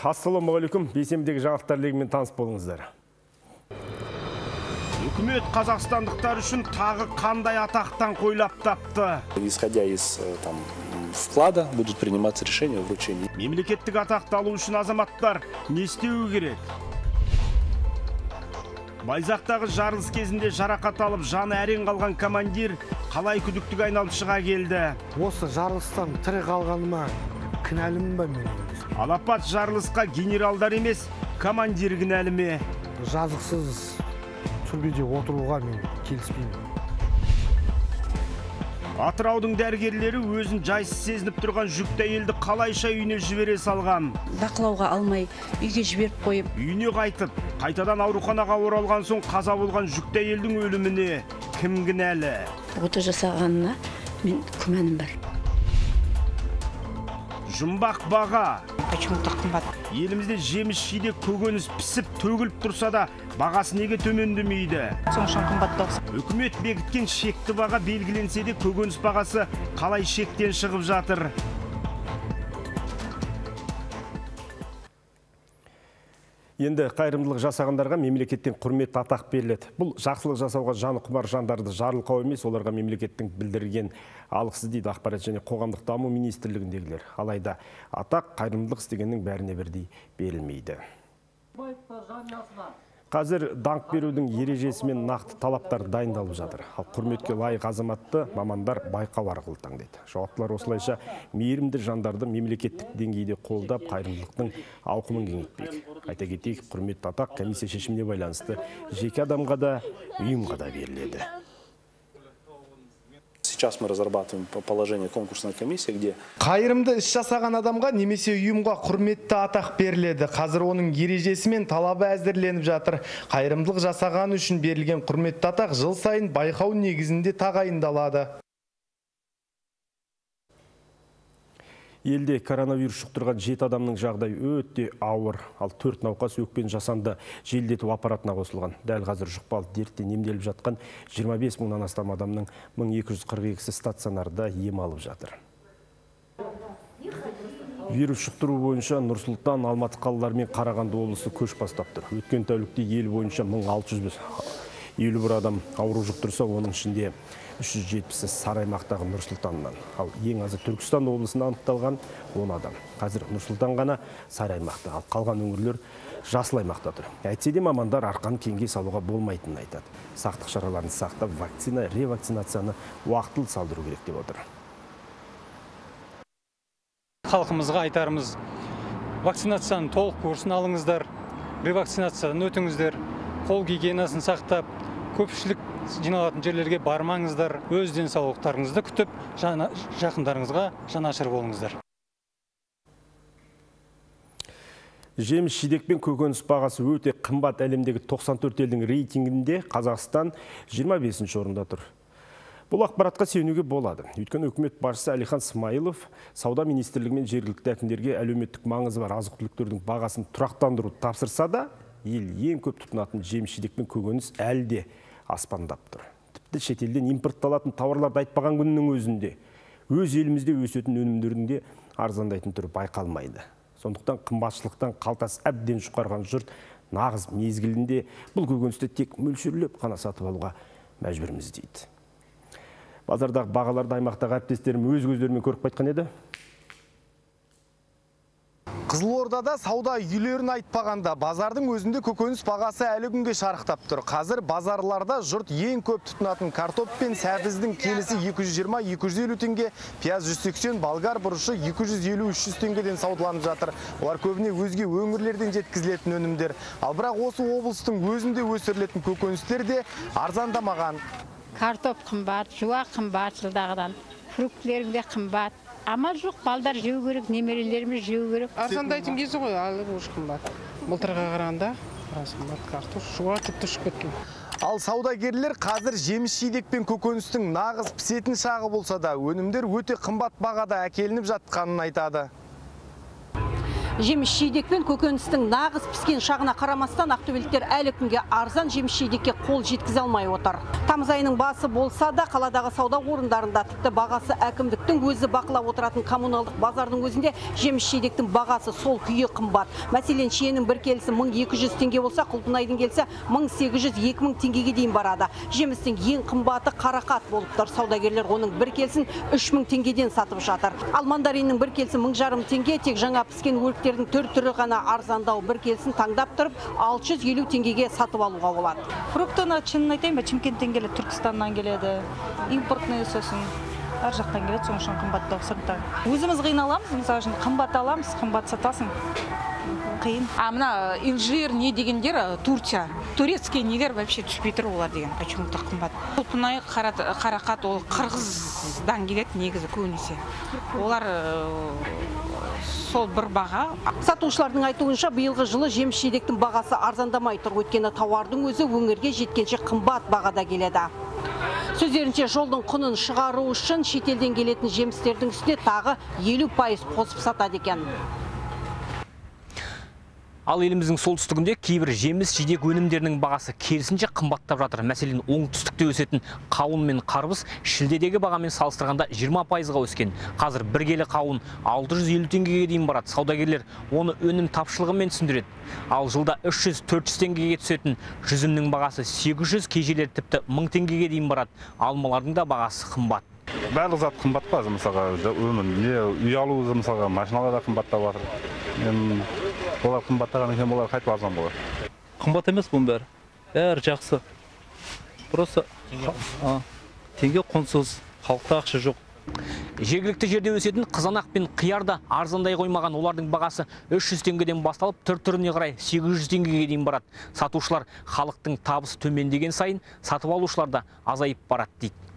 ассалаумағалейкум бейсенбідегі жаңалықтар легімен таныс болыңыздар. Үкімет қазақстандықтар үшін тағы қандай атақтан qoйлап тапты? Исходя из э, там, вклада будут приниматься решения о вручении. мемлекеттік атақты алу үшін азаматтар не істеуі керек? Байзақтағы жарылыс кезінде жарақат алып жаны әрең қалған командир қалай күдіктіге айналып шыға келді? Осы жарылыстан тірі қалғаныма кінәлімін ба мен? Алапат жарылысқа генералдар емес командир кінәлі ме жазықсыз түрмеде отыруға мен келіспеймін. Атыраудың дәрігерлері өзін жайсыз сезініп тұрған жүкті әйелді қалайша үйіне жібере салған. Бақылауға алмай үйге жіберіп қойып. Үйіне қайтып қайтадан ауруханаға оралған соң қаза болған жүкті әйелдің өліміне кім кінәлі? Ота жасағанына мен күмәнім бар. Жұмбақ баға. Почему то қымбат. Елімізде жеміс жидек көкөніс пісіп төгіліп тұрса да бағасы неге төмендемейді? Үшін қымбаттау үкімет бекіткен шекті баға белгіленсе де көкөніс бағасы қалай шектен шығып жатыр? Енді қайырымдылық жасағандарға мемлекеттен құрмет атақ беріледі. Бұл жақсылық жасауға жаны құмар жандарды жарылқау емес оларға мемлекеттің білдірген алғысы дейді ақпарат және қоғамдық даму министрлігіндегілер. Алайда атақ қайырымдылық істегеннің бәріне бірдей берілмейді. Қазір даңқ берудің ережесі мен нақты талаптар дайындалып жатыр. Ал құрметке лайық азаматты мамандар байқау арқылы таңдайды. Жауаптылар осылайша мейірімді жандарды мемлекеттік деңгейде қолдап қайырымдылықтың ауқымын кеңейтпек. Айта кетейік құрметті атақ комиссия шешіміне байланысты жеке адамға да ұйымға да беріледі. Сейчас мы разрабатываем по- положение конкурсной комиссии, где қайырымды іс жасаған адамға немесе ұйымға құрметті атақ беріледі. Қазір оның ережесі мен талабы әзірленіп жатыр. Қайырымдылық жасағаны үшін берілген құрметті атақ жыл сайын байқау негізінде тағайындалады. Елде коронавирус жұқтырған жеті адамның жағдайы өте ауыр, ал төрт науқас өкпені жасанды желдету аппаратына қосылған. Дәл қазір жұқпалы дерттен емделіп жатқан 25 мыңнан астам адамның 1242-сі стационарда ем алып жатыр. Вирус жұқтыру бойынша Нұрсұлтан, Алматы қалалары мен Қарағанды облысы көш бастап тұр. Өткен тәулікте ел бойынша 1600 елу бір адам ауру жұқтырса, оның ішінде 370-і сары аймақтағы. Ал ең азы Түркістан облысында анықталған 10 адам. Қазір Нұрсұлтан ғана сары аймақта, ал қалған өңірлер жасыл аймақта тұр. Әйтсе мамандар арқан кеңге салуға болмайтынын айтады. Сақтық шараларын сақтап, вакцина, ревакцинацияны уақытылы салдыру керек деп отыр. халқымызға айтарымыз вакцинацияның толық курсын алыңыздар ревакцинациядан өтіңіздер қол гигиенасын сақтап көпшілік жиналатын жерлерге бармаңыздар өз денсаулықтарыңызды күтіп жақындарыңызға жанашыр болыңыздар Жеміс жидек пен көкөніс бағасы өте қымбат әлемдегі 94 елдің рейтингінде Қазақстан 25 орында тұр. Бұл ақпаратқа сүйенуге болады. Өйткені үкімет басшысы Әлихан Смайылов сауда министрлігі мен жергілікті әкімдерге әлеуметтік маңызы бар азық түліктердің бағасын тұрақтандыру тапсырса да, ел ең көп тұтынатын жеміс жидек пен көкөніс әлі де аспандап тұр. Тіпті шетелден импортталатын тауарларды айтпаған күннің өзінде өз елімізде өсетін өнімдердің де арзандайтын түрі байқалмайды. Сондықтан қымбатшылықтан қалтасы әбден жұқарған жұрт нағыз мезгілінде бұл көкөністі тек мөлшерлеп қана сатып алуға мәжбүрміз дейді. Базардағы бағаларды аймақтағы әріптестерім өз көздерімен көріп қайтқан еді. Қызылордада сауда үйлерін айтпағанда базардың өзінде көкөніс бағасы әлі күнге шарықтап тұр. Қазір базарларда жұрт ең көп тұтынатын картоп пен сәбіздің келісі 220-250 теңге, пияз 180, болгар бұрышы 250-300 теңгеден саудаланып жатыр. Олар көбіне өзге өңірлерден жеткізілетін өнімдер. Ал бірақ осы облыстың өзінде өсірілетін көкөністер де арзандамаған. картоп қымбат жуа қымбат жылдағыдан фруктілерің де қымбат амал жоқ балдар жеу керек немерелеріміз жеу керек. Арзандайтын кезі ғой әлі уж қымбат былтырға қарағанда біраз қымбат картоп жуа тіпті ұшып кеткен. Ал саудагерлер қазір жеміс жидек пен көкөністің нағыз пісетін шағы болса да өнімдер өте қымбат бағада әкелініп жатқанын айтады. Жеміс жидек пен көкөністің нағыз піскен шағына қарамастан ақтөбеліктер әлі күнге арзан жеміс жидекке қол жеткізе алмай отыр. Тамыз айының басы болса да қаладағы сауда орындарында тіпті бағасы әкімдіктің өзі бақылап отыратын коммуналдық базардың өзінде жеміс жидектің бағасы сол күйі қымбат. Мәселен, шиенің бір келісі 1200 теңге болса, құлпынайдың келісі 1800-2000 теңгеге дейін барады. Жемістің ең қымбаты қарақат болып тұр. Саудагерлер оның бір келісін 3000 теңгеден сатып жатыр. Ал мандариннің бір келісі 1500 теңге тек жаңа піскен өріктердің түр түрі ғана арзандау бір келісін таңдап тұрып 650 теңгеге сатып алуға болады. Фруктыны шынын айтайын ба Чымкенттен келеді, Түркістаннан келеді, импортный сосын әр жақтан келеді, соның үшін қымбаттау сырттан. Өзіміз қиналамыз, мысалы үшін қымбат аламыз, қымбат сатасың. Қиын. А мына инжир не дегендер турция. Турецкий нелер вообще түспей тұр олар деген почему то қымбат. Құлпынай қарақат ол қырғыздан келеді негізі көбінесе. Олар сол бір баға. Сатушылардың айтуынша биылғы жылы жеміс жидектің бағасы арзандамай тұр. Өйткені тауардың өзі өңірге жеткенше қымбат бағада келеді. Сөздерінше жолдың құнын шығару үшін шетелден келетін жемістердің үстіне тағы елу пайыз қосып сатады екен. Ал еліміздің солтүстігінде кейбір жеміс жидек өнімдерінің бағасы керісінше қымбаттап жатыр. Мәселен, оңтүстікте өсетін қауын мен қарбыз шілдедегі бағамен салыстырғанда 20 пайызға өскен. Қазір бір келі қауын 650 теңгеге дейін барады. Саудагерлер оны өнім тапшылығымен түсіндіреді. Ал жылда 300-400 теңгеге түсетін жүзімнің бағасы 800, кей жерлер тіпті 1000 теңгеге дейін барады. Алмалардың да бағасы қымбат барлық зат қымбат па мысалға өнім не үй алу мысалға машиналар да қымбаттап жатыр олар қымбаттағаннан кейін олар қайтып арзан болады қымбат емес бұның бәрі. Бәрі жақсы. Просто теңге құнсыз халықта ақша жоқ. Жергілікті жерде өсетін қызанақ пен қияр да арзандай қоймаған. Олардың бағасы 300 теңгеден басталып түр түріне қарай 800 теңгеге дейін барады. Сатушылар халықтың табысы төмендеген сайын сатып алушылар да азайып барады дейді.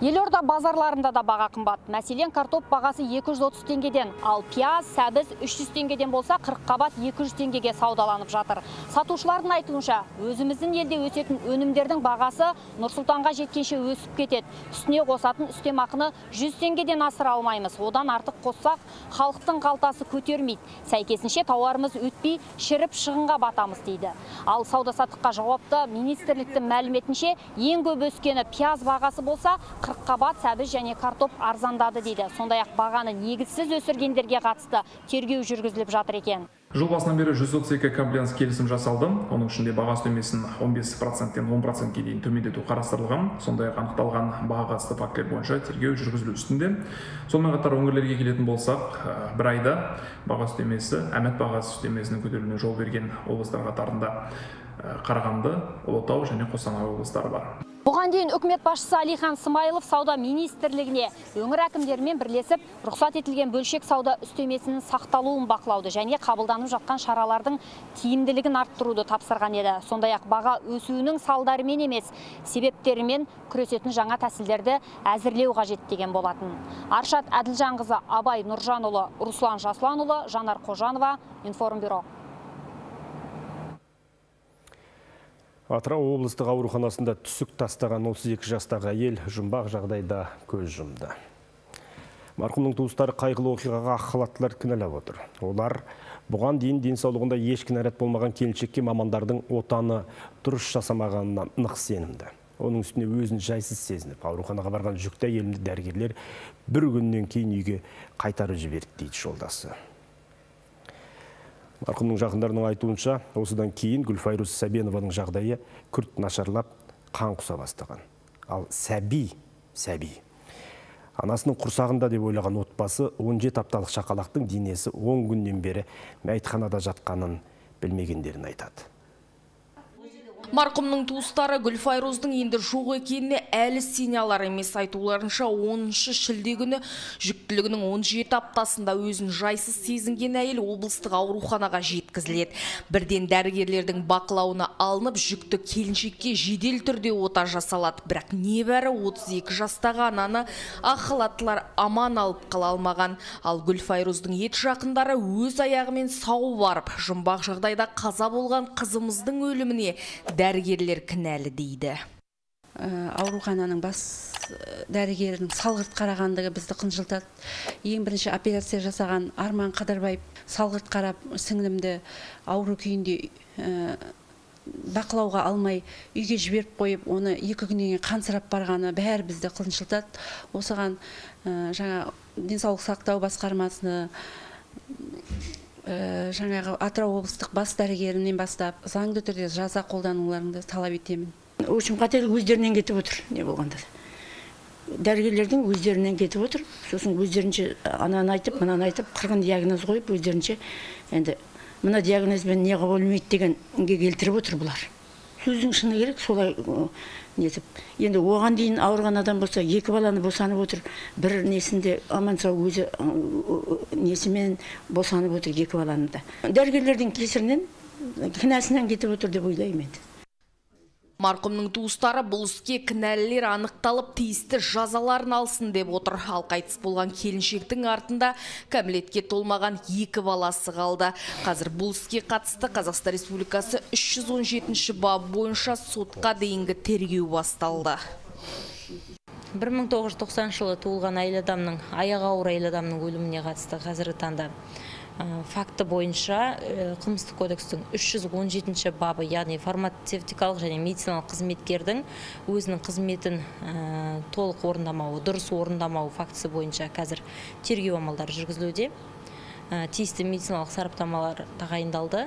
Елорда базарларында да баға қымбат. Мәселен, картоп бағасы 230 теңгеден, ал пияз, сәбіз 300 теңгеден болса, 40 қабат 200 теңгеге саудаланып жатыр. Сатушылардың айтуынша, өзіміздің елде өсетін өнімдердің бағасы Нұрсұлтанға жеткенше өсіп кетеді. Үстіне қосатын үстемақыны 100 теңгеден асыра алмаймыз. Одан артық қоссақ, халықтың қалтасы көтермейді. Сәйкесінше тауарымыз өтпей, шіріп шығынға батамыз дейді. Ал сауда саттыққа жауапты министрліктің мәліметінше, ең көп өскені пияз бағасы болса, қабат сәбіз және картоп арзандады дейді. Сондай ақ бағаны негізсіз өсіргендерге қатысты тергеу жүргізіліп жатыр екен. Жыл басынан бері 132 комплианс келісім жасалды. Оның ішінде баға үстемесін 15 проценттен 10 процентке дейін төмендету қарастырылған. Сондай ақ анықталған баға қатысты фактілер бойынша тергеу жүргізілу үстінде. Сонымен қатар өңірлерге келетін болсақ бір айда баға үстемесі әмет бағасы үстемесінің көтерілуіне жол берген облыстар қатарында. Қарағанды ұлытау және қостанай облыстары бар. Бұған дейін үкімет басшысы әлихан смайылов сауда министрлігіне өңір әкімдерімен бірлесіп рұқсат етілген бөлшек сауда үстемесінің сақталуын бақылауды және қабылданып жатқан шаралардың тиімділігін арттыруды тапсырған еді. Сондай ақ баға өсуінің салдарымен емес себептерімен күресетін жаңа тәсілдерді әзірлеу қажет деген болатын. Аршат әділжанқызы абай нұржанұлы руслан жасұланұлы жанар қожанова информбюро. Атырау облыстық ауруханасында түсік тастаған 32 жастағы әйел жұмбақ жағдайда көз жұмды. Марқұмның туыстары қайғылы оқиғаға ақ кінәлап отыр. Олар бұған дейін денсаулығында еш кінәрат болмаған келіншекке мамандардың отаны дұрыс жасамағанына нық сенімді. Оның үстіне өзін жайсыз сезініп, ауруханаға барған жүкті әйелімді дәрігерлер бір күннен кейін үйге қайтарып жіберді дейді жолдасы марқұмның жақындарының айтуынша осыдан кейін гүлфайрус сәбенованың жағдайы күрт нашарлап қан құса бастаған. Ал сәби сәби. Анасының құрсағында деп ойлаған отбасы 17 апталық шақалақтың денесі 10 күннен бері мәйітханада жатқанын білмегендерін айтады. Марқұмның туыстары гүлфайруздың енді жоқ екеніне әлі сене емес. Айтуларынша 10 шілде күні жүктілігінің 17 аптасында өзін жайсыз сезінген әйел облыстық ауруханаға жеткізіледі. Бірден дәрігерлердің бақылауына алынып жүкті келіншекке жедел түрде ота жасалады. Бірақ небәрі 32 жастағы ананы ақ аман алып қала алмаған. Ал гүлфайруздың ет жақындары өз аяғымен сау барып жұмбақ жағдайда қаза болған қызымыздың өліміне дәрігерлер кінәлі дейді. Аурухананың бас дәрігерінің салғырт қарағандығы бізді қынжылтады. Ең бірінші операция жасаған арман қадырбаев салғырт қарап сіңлімді ауру күйінде бақылауға алмай үйге жіберіп қойып оны екі күннен кейін қансырап барғаны бәрі бізді қынжылтады. Осыған жаңа денсаулық сақтау басқармасыны жаңағы атырау облыстық бас дәрігерінен бастап заңды түрде жаза қолдануларыңды талап етемін. Общем қателік өздерінен кетіп отыр не болғанда. Дәрігерлердің өздерінен кетіп отыр. Сосын өздерінше ананы айтып мынаны айтып қырғын диагноз қойып өздерінше енді мына диагнозбен неғып өлмейді дегенге келтіріп отыр бұлар. Сөздің шыны керек солай нетіп енді оған дейін ауырған адам болса екі баланы босанып отыр бір несінде аман сау өзі несімен босанып отыр екі баланы да дәрігерлердің кесірінен кінәсінен кетіп отыр деп ойлаймын енді Марқұмның туыстары бұл іске кінәлілер анықталып тиісті жазаларын алсын деп отыр. Ал қайтыс болған келіншектің артында кәмелетке толмаған екі баласы қалды. Қазір бұл іске қатысты Қазақстан Республикасы 317 бап бойынша сотқа дейінгі тергеу басталды. 1990 жылы туылған әйел адамның аяғы ауыр әйел адамның өліміне қатысты қазіргі таңда факті бойынша қылмыстық кодекстің 317 бабы яғни фармацевтикалық және медициналық қызметкердің өзінің қызметін толық орындамауы дұрыс орындамауы фактісі бойынша қазір тергеу амалдары жүргізілуде. Тиісті медициналық сараптамалар тағайындалды.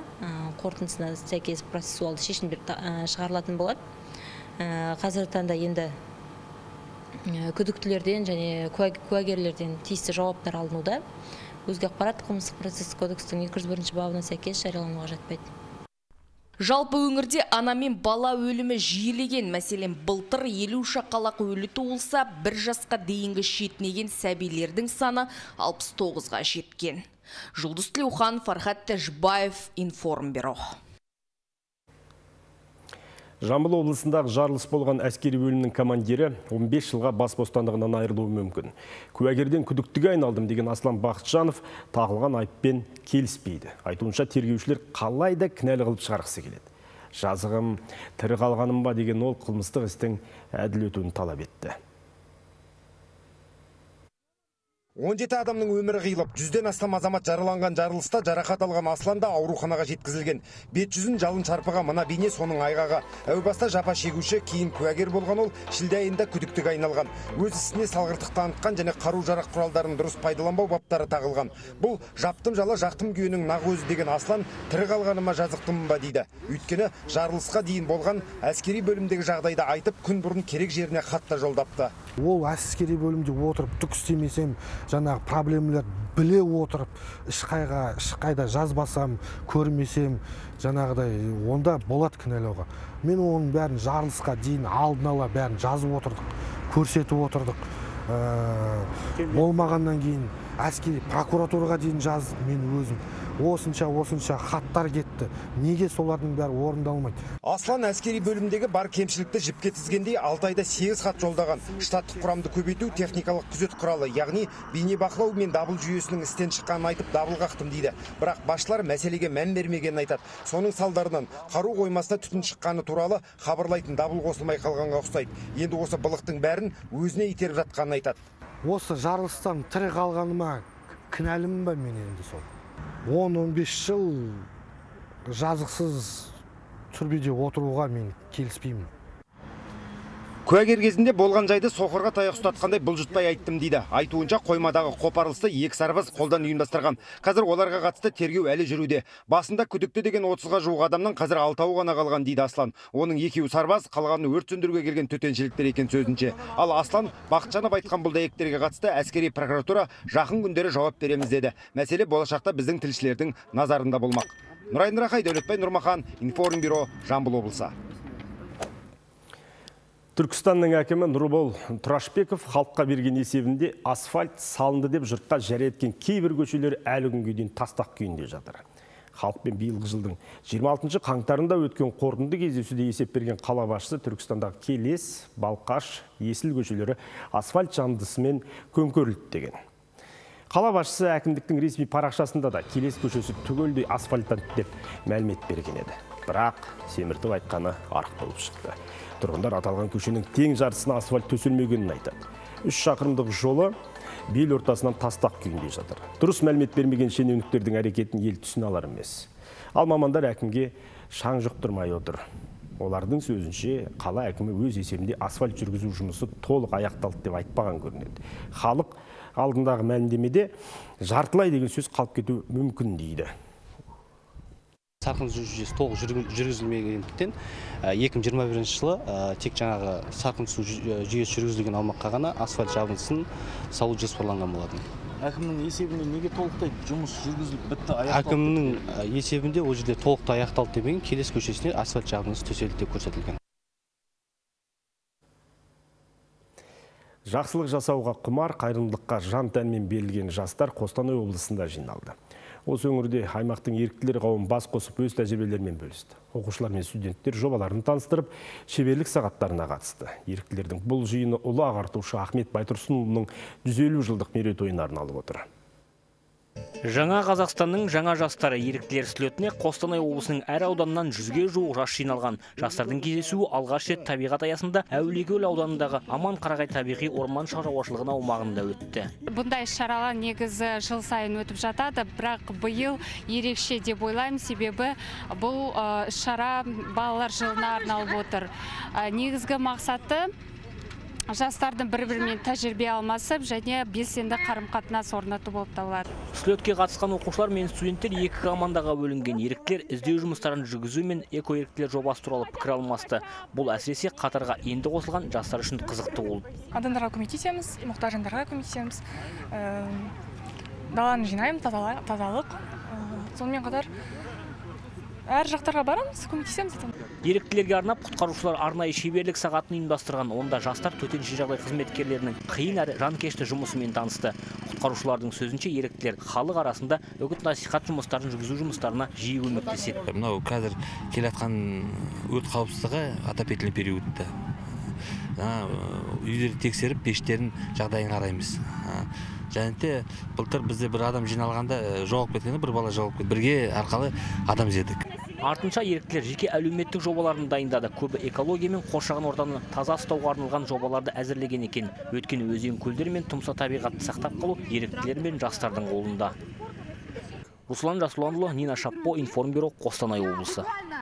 Қорытындысына сәйкес процессуалды шешімдер шығарылатын болады. Қазіргі таңда енді күдіктілерден және куәгерлерден тиісті жауаптар алынуда. Өзге ақпарат қылмыстық процесстік кодекстің 201 бабына сәйкес жариялануға жатпайды Жалпы өңірде ана мен бала өлімі жиілеген. Мәселен, былтыр 50 шақалақ өлі туылса, бір жасқа дейінгі шетінеген сәбилердің саны 69-ға жеткен. Жұлдыз Тілеухан, Фархат Тәжбаев, Информбюро. Жамбыл облысындағы жарылыс болған әскери бөлімнің командирі 15 жылға бас бостандығынан айырылуы мүмкін. Куәгерден күдіктіге айналдым деген Аслан Бақытжанов тағылған айыппен келіспейді. Айтуынша тергеушілер қалайда кінәлі қылып шығарғысы келеді. Жазығым, тірі қалғаным ба деген ол қылмыстық істің әділ өтуін талап етті. 17 адамның өмірі қиылып, жүзден астам азамат жараланған жарылыста жарақат алған Асланда ауруханаға жеткізілген. Бет жүзін жалын шарпыға мына бейне соның айғағы. Әу баста жапа шегуші, кейін куәгер болған ол шілде айында күдіктіге айналған. Өз ісіне салғыртық танытқан және қару жарақ құралдарын дұрыс пайдаланбау баптары тағылған. Бұл жаптым жала жақтым күйенің нақ өзі деген Аслан тірі қалғаныма жазықтымын ба дейді. Өйткені жарылысқа дейін болған әскери бөлімдегі жағдайды айтып күн бұрын керек жеріне хатта жолдапты. Ол әскери бөлімде отырып түк істемесем жаңағы проблемалар біле отырып ешқайға ешқайда жазбасам көрмесем жаңағыдай онда болады кінәлауға. Мен оның бәрін жарылысқа дейін алдын ала бәрін жазып отырдық көрсетіп отырдық. Болмағаннан кейін әскери прокуратураға дейін жаздым мен өзім осынша осынша хаттар кетті. Неге солардың бәрі орындалмайды? Аслан әскери бөлімдегі бар кемшілікті жіпке тізгендей алты айда сегіз хат жолдаған. Штаттық құрамды көбейту техникалық күзет құралы яғни бейнебақылау мен дабыл жүйесінің істен шыққанын айтып дабыл қақтым дейді. Бірақ басшылар мәселеге мән бермегенін айтады. Соның салдарынан қару қоймасына түтін шыққаны туралы хабарлайтын дабыл қосылмай қалғанға ұқсайды. Енді осы былықтың бәрін өзіне итеріп жатқанын айтады. Осы жарылыстан тірі қалғаныма кінәлімін ба мен енді сол? 10-15 жыл жазықсыз түрмеде отыруға мен келіспеймін. Куәгер кезінде болған жайды соқырға таяқ ұстатқандай бұлжытпай айттым дейді. Айтуынша қоймадағы қопарылысты екі сарбаз қолдан ұйымдастырған. Қазір оларға қатысты тергеу әлі жүруде. Басында күдікті деген отызға жуық адамнан қазір алтауы ғана қалған дейді аслан. Оның екеуі сарбаз қалғаны өрт сөндіруге келген төтеншеліктер екен сөзінше. Ал аслан бақытжанов айтқан бұл дәйектерге қатысты әскери прокуратура жақын күндері жауап береміз деді. Мәселе болашақта біздің тілшілердің назарында болмақ. Нұрайын рахай дәулетбай нұрмахан информбюро жамбыл облысы. Түркістанның әкімі Нұрбол Тұрашбеков халыққа берген есебінде асфальт салынды деп жұртқа жария еткен кейбір көшелер әлі күнге дейін тастақ күйінде жатыр. Халықпен биылғы жылдың 26 қаңтарында өткен қорытынды кездесуде есеп берген қала басшысы Түркістандағы Келес, Балқаш, Есіл көшелері асфальт жандысымен көмкерілді деген. Қала басшысы әкімдіктің ресми парақшасында да Келес көшесі түгелдей асфальттан деп мәлімет берген еді. бірақ семіртіп айтқаны арық болып шықты тұрғындар аталған көшенің тең жартысына асфальт төселмегенін айтады. Үш шақырымдық жолы бел ортасынан тастақ күйінде жатыр. Дұрыс мәлімет бермеген шенеуніктердің әрекетін ел түсіне алар емес. Ал мамандар әкімге шаң жұқтырмай отыр. Олардың сөзінше қала әкімі өз есебінде асфальт жүргізу жұмысы толық аяқталды деп айтпаған көрінеді. Халық алдындағы мәлімдемеде жартылай деген сөз қалып кету мүмкін дейді. Сарқын жүйесі толық жүргізілмегендіктен екі мың жиырма бірінші жылы тек жаңағы сарқын су жүйесі жүргізілген аумаққа ғана асфальт жабындысын салу жоспарланған болатын. Әкімнің есебінде неге толықтай жұмыс жүргізіліп бітті әкімнің есебінде ол жерде толықтай аяқталды демеген келес көшесіне асфальт жабындысы төселді деп көрсетілген. Жақсылық жасауға құмар қайырымдылыққа жан тәнмен берілген жастар қостанай облысында жиналды. Осы өңірде аймақтың еріктілер қауымы бас қосып өз тәжірибелерімен бөлісті. Оқушылар мен студенттер жобаларын таныстырып шеберлік сағаттарына қатысты. Еріктілердің бұл жиыны ұлы ағартушы ахмет байтұрсынұлының 150 жылдық мерейтойына арналып отыр. Жаңа Қазақстанның жаңа жастары еріктілер слетіне Қостанай облысының әр ауданынан жүзге жуық жас жиналған. Жастардың кездесуі алғаш рет табиғат аясында Әулиекөл ауданындағы Аман Қарағай табиғи орман шаруашылығына аумағында өтті. Бұндай шаралар негізі жыл сайын өтіп жатады, бірақ биыл ерекше деп ойлаймын, себебі бұл шара балалар жылына арналып отыр. Негізгі мақсаты жастардың бір бірімен тәжірибе алмасып және белсенді қарым қатынас орнату болып табылады. Слетке қатысқан оқушылар мен студенттер екі командаға бөлінген. Еріктілер іздеу жұмыстарын жүргізу мен эко еріктілер жобасы туралы пікір алмасты. Бұл әсіресе қатарға енді қосылған жастар үшін қызықты болды адамдарға көмектесеміз мұқтаж жандарға көмектесеміз даланы жинаймыз тазалық. Сонымен қатар әр жақтарға барамыз көмектесеміз еріктілерге арнап құтқарушылар арнайы шеберлік сағатын ұйымдастырған. Онда жастар төтенше жағдай қызметкерлерінің қиын әрі жанкешті жұмысымен танысты. Құтқарушылардың сөзінше еріктілер халық арасында үгіт насихат жұмыстарын жүргізу жұмыстарына жиі көмектеседі. Мынау қазір келе жатқан өрт қауіпсіздігі отопительный периодта. Үйлерді тексеріп пештерін жағдайын қараймыз. Және де былтыр бізде бір адам жиналғанда жоғалып кеткен бір бала жоғалып кетті. Бірге арқалы адам іздедік. Артынша еріктілер жеке әлеуметтік жобаларын дайындады. Көбі экология мен қоршаған ортаны таза ұстауға арналған жобаларды әзірлеген екен. Өйткені өзен көлдер мен тұмса табиғатты сақтап қалу еріктілер мен жастардың қолында. Руслан жасұланұлы нина шаппо информбюро қостанай облысы.